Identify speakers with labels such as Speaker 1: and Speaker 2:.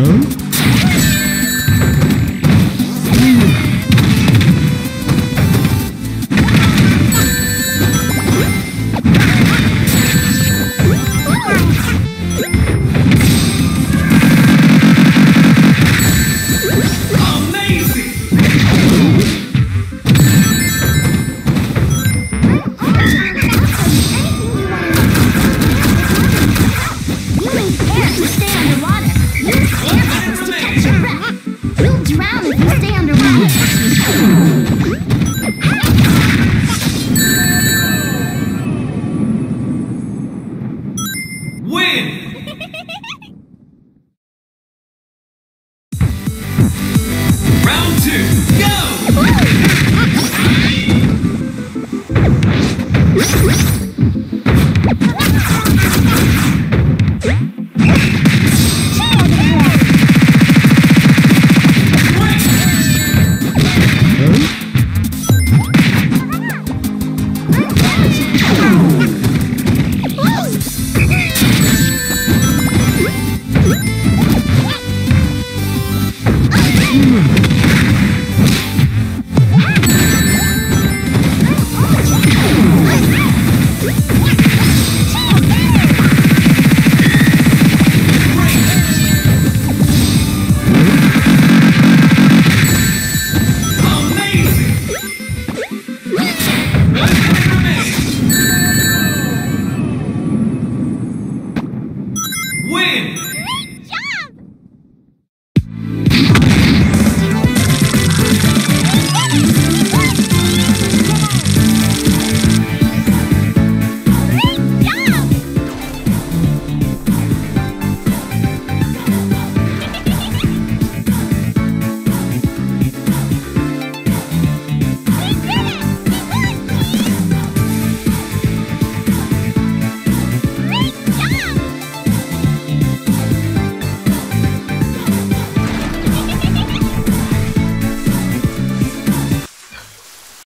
Speaker 1: Hm? two, go! Amen.